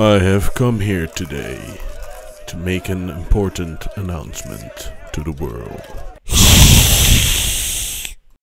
I have come here today to make an important announcement to the world.